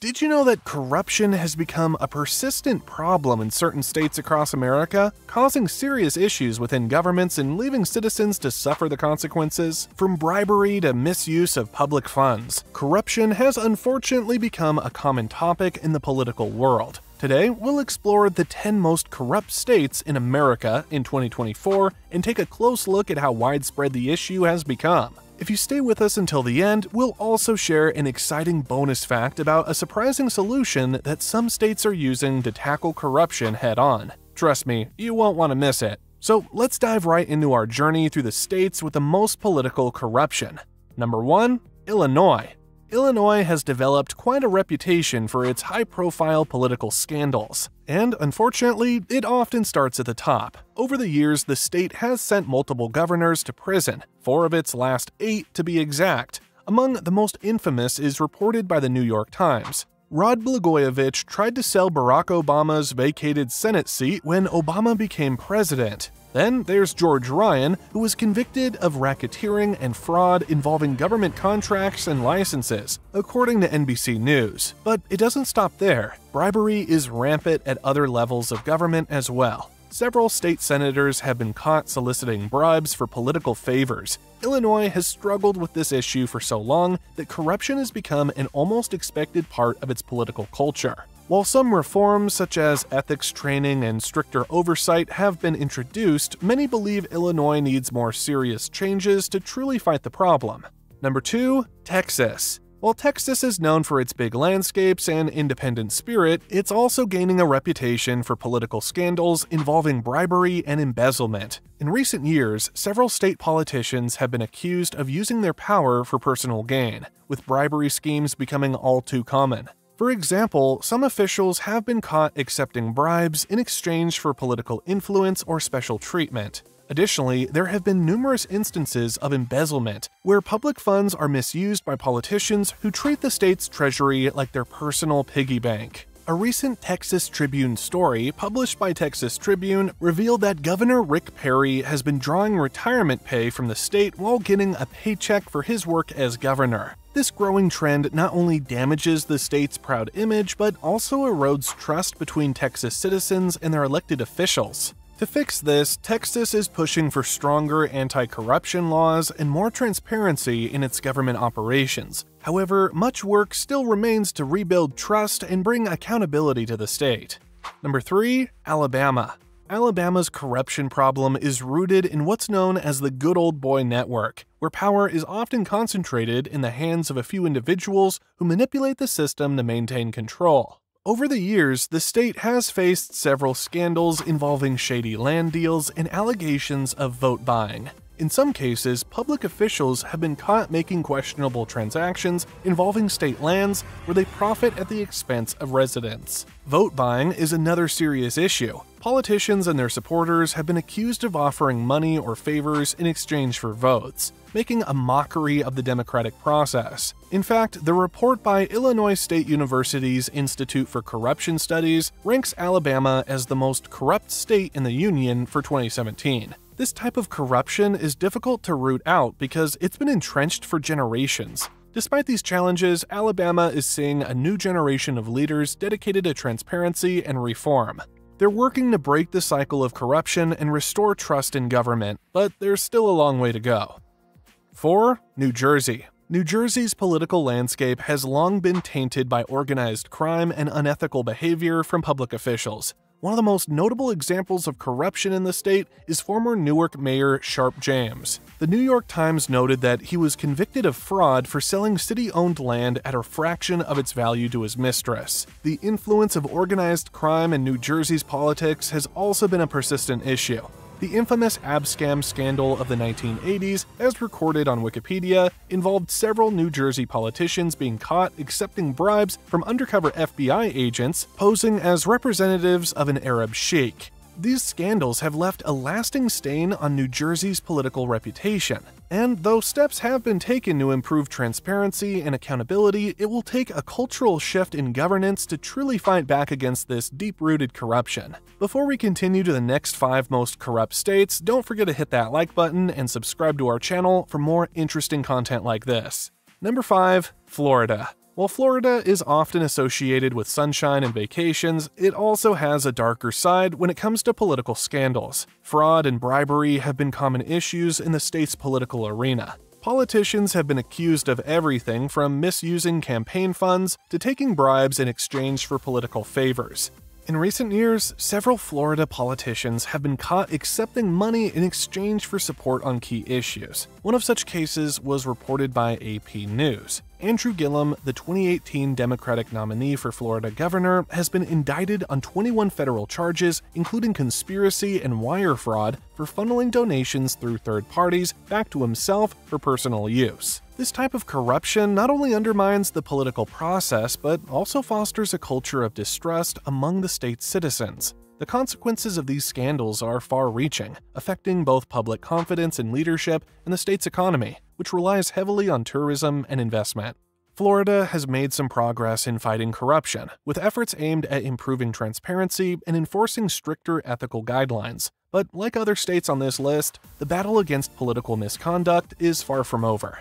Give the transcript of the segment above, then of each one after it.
Did you know that corruption has become a persistent problem in certain states across America, causing serious issues within governments and leaving citizens to suffer the consequences? From bribery to misuse of public funds, corruption has unfortunately become a common topic in the political world. Today, we'll explore the 10 most corrupt states in America in 2024 and take a close look at how widespread the issue has become. If you stay with us until the end, we'll also share an exciting bonus fact about a surprising solution that some states are using to tackle corruption head on. Trust me, you won't want to miss it. So let's dive right into our journey through the states with the most political corruption. Number 1. Illinois. Illinois has developed quite a reputation for its high profile political scandals, and unfortunately, it often starts at the top. Over the years, the state has sent multiple governors to prison, four of its last eight to be exact. Among the most infamous is reported by the New York Times. Rod Blagojevich tried to sell Barack Obama's vacated Senate seat when Obama became president. Then there's George Ryan, who was convicted of racketeering and fraud involving government contracts and licenses, according to NBC News. But it doesn't stop there. Bribery is rampant at other levels of government as well. Several state senators have been caught soliciting bribes for political favors. Illinois has struggled with this issue for so long that corruption has become an almost expected part of its political culture. While some reforms, such as ethics training and stricter oversight, have been introduced, many believe Illinois needs more serious changes to truly fight the problem. Number 2. Texas. While Texas is known for its big landscapes and independent spirit, it's also gaining a reputation for political scandals involving bribery and embezzlement. In recent years, several state politicians have been accused of using their power for personal gain, with bribery schemes becoming all too common. For example, some officials have been caught accepting bribes in exchange for political influence or special treatment. Additionally, there have been numerous instances of embezzlement, where public funds are misused by politicians who treat the state's treasury like their personal piggy bank. A recent Texas Tribune story published by Texas Tribune revealed that Governor Rick Perry has been drawing retirement pay from the state while getting a paycheck for his work as governor. This growing trend not only damages the state's proud image, but also erodes trust between Texas citizens and their elected officials. To fix this, Texas is pushing for stronger anti corruption laws and more transparency in its government operations. However, much work still remains to rebuild trust and bring accountability to the state. Number 3. Alabama. Alabama's corruption problem is rooted in what's known as the good old boy network, where power is often concentrated in the hands of a few individuals who manipulate the system to maintain control. Over the years, the state has faced several scandals involving shady land deals and allegations of vote buying. In some cases, public officials have been caught making questionable transactions involving state lands where they profit at the expense of residents. Vote buying is another serious issue. Politicians and their supporters have been accused of offering money or favors in exchange for votes, making a mockery of the democratic process. In fact, the report by Illinois State University's Institute for Corruption Studies ranks Alabama as the most corrupt state in the Union for 2017. This type of corruption is difficult to root out because it's been entrenched for generations. Despite these challenges, Alabama is seeing a new generation of leaders dedicated to transparency and reform. They're working to break the cycle of corruption and restore trust in government, but there's still a long way to go. 4. New Jersey. New Jersey's political landscape has long been tainted by organized crime and unethical behavior from public officials. One of the most notable examples of corruption in the state is former Newark Mayor Sharpe James. The New York Times noted that he was convicted of fraud for selling city owned land at a fraction of its value to his mistress. The influence of organized crime in New Jersey's politics has also been a persistent issue. The infamous Abscam scandal of the 1980s, as recorded on Wikipedia, involved several New Jersey politicians being caught accepting bribes from undercover FBI agents posing as representatives of an Arab sheikh. These scandals have left a lasting stain on New Jersey's political reputation. And though steps have been taken to improve transparency and accountability, it will take a cultural shift in governance to truly fight back against this deep rooted corruption. Before we continue to the next five most corrupt states, don't forget to hit that like button and subscribe to our channel for more interesting content like this. Number 5. Florida. While Florida is often associated with sunshine and vacations, it also has a darker side when it comes to political scandals. Fraud and bribery have been common issues in the state's political arena. Politicians have been accused of everything from misusing campaign funds to taking bribes in exchange for political favors. In recent years, several Florida politicians have been caught accepting money in exchange for support on key issues. One of such cases was reported by AP News. Andrew Gillum, the 2018 Democratic nominee for Florida governor, has been indicted on 21 federal charges, including conspiracy and wire fraud, for funneling donations through third parties back to himself for personal use. This type of corruption not only undermines the political process, but also fosters a culture of distrust among the state's citizens. The consequences of these scandals are far reaching, affecting both public confidence in leadership and the state's economy, which relies heavily on tourism and investment. Florida has made some progress in fighting corruption, with efforts aimed at improving transparency and enforcing stricter ethical guidelines. But like other states on this list, the battle against political misconduct is far from over.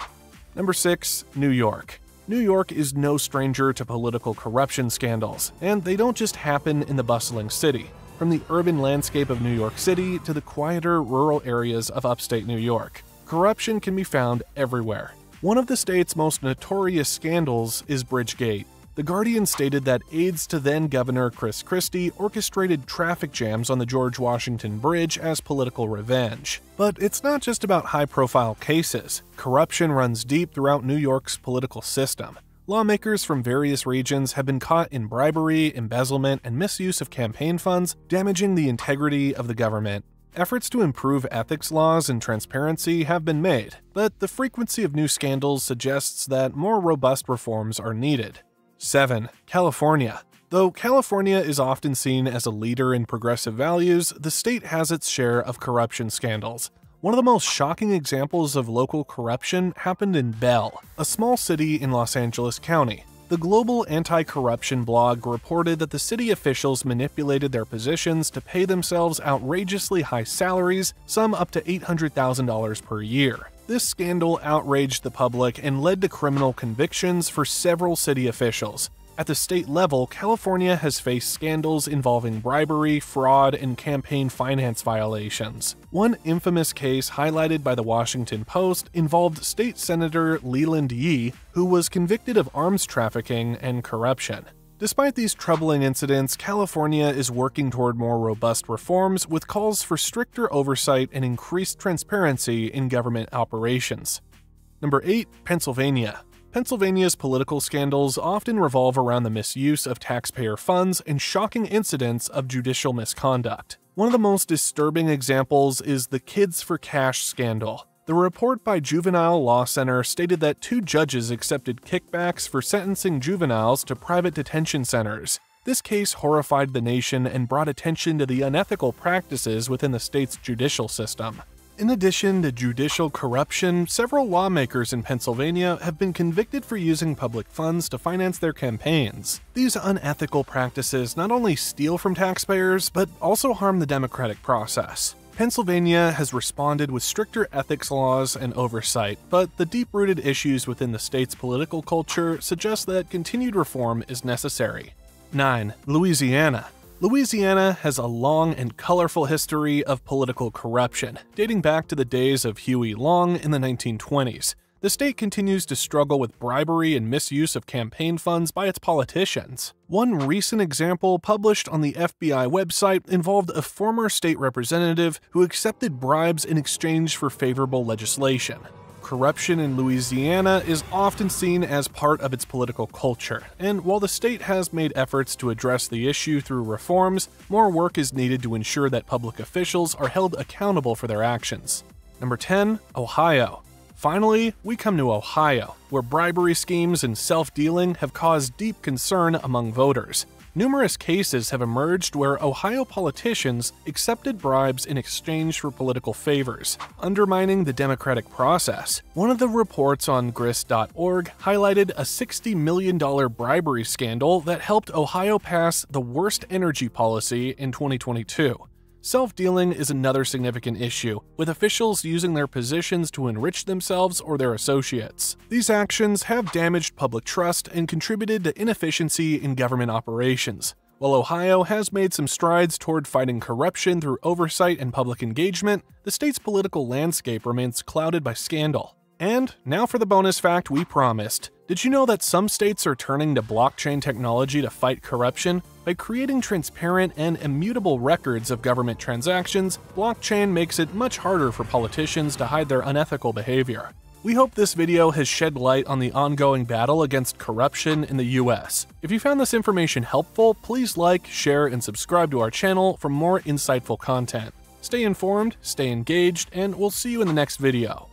Number 6. New York. New York is no stranger to political corruption scandals, and they don't just happen in the bustling city. From the urban landscape of New York City to the quieter rural areas of upstate New York, corruption can be found everywhere. One of the state's most notorious scandals is Bridgegate. The Guardian stated that aides to then Governor Chris Christie orchestrated traffic jams on the George Washington Bridge as political revenge. But it's not just about high profile cases. Corruption runs deep throughout New York's political system. Lawmakers from various regions have been caught in bribery, embezzlement, and misuse of campaign funds, damaging the integrity of the government. Efforts to improve ethics laws and transparency have been made, but the frequency of new scandals suggests that more robust reforms are needed. 7. California. Though California is often seen as a leader in progressive values, the state has its share of corruption scandals. One of the most shocking examples of local corruption happened in Bell, a small city in Los Angeles County. The global anti corruption blog reported that the city officials manipulated their positions to pay themselves outrageously high salaries, some up to $800,000 per year. This scandal outraged the public and led to criminal convictions for several city officials, at the state level, California has faced scandals involving bribery, fraud, and campaign finance violations. One infamous case highlighted by the Washington Post involved State Senator Leland Yee, who was convicted of arms trafficking and corruption. Despite these troubling incidents, California is working toward more robust reforms with calls for stricter oversight and increased transparency in government operations. Number 8. Pennsylvania. Pennsylvania's political scandals often revolve around the misuse of taxpayer funds and shocking incidents of judicial misconduct. One of the most disturbing examples is the Kids for Cash scandal. The report by Juvenile Law Center stated that two judges accepted kickbacks for sentencing juveniles to private detention centers. This case horrified the nation and brought attention to the unethical practices within the state's judicial system. In addition to judicial corruption, several lawmakers in Pennsylvania have been convicted for using public funds to finance their campaigns. These unethical practices not only steal from taxpayers, but also harm the democratic process. Pennsylvania has responded with stricter ethics laws and oversight, but the deep rooted issues within the state's political culture suggest that continued reform is necessary. 9. Louisiana. Louisiana has a long and colorful history of political corruption, dating back to the days of Huey Long in the 1920s. The state continues to struggle with bribery and misuse of campaign funds by its politicians. One recent example published on the FBI website involved a former state representative who accepted bribes in exchange for favorable legislation corruption in Louisiana is often seen as part of its political culture, and while the state has made efforts to address the issue through reforms, more work is needed to ensure that public officials are held accountable for their actions. Number 10, Ohio. Finally, we come to Ohio, where bribery schemes and self dealing have caused deep concern among voters numerous cases have emerged where Ohio politicians accepted bribes in exchange for political favors, undermining the democratic process. One of the reports on grist.org highlighted a $60 million bribery scandal that helped Ohio pass the worst energy policy in 2022. Self dealing is another significant issue, with officials using their positions to enrich themselves or their associates. These actions have damaged public trust and contributed to inefficiency in government operations. While Ohio has made some strides toward fighting corruption through oversight and public engagement, the state's political landscape remains clouded by scandal. And now for the bonus fact we promised. Did you know that some states are turning to blockchain technology to fight corruption? By creating transparent and immutable records of government transactions, blockchain makes it much harder for politicians to hide their unethical behavior. We hope this video has shed light on the ongoing battle against corruption in the US. If you found this information helpful, please like, share, and subscribe to our channel for more insightful content. Stay informed, stay engaged, and we'll see you in the next video.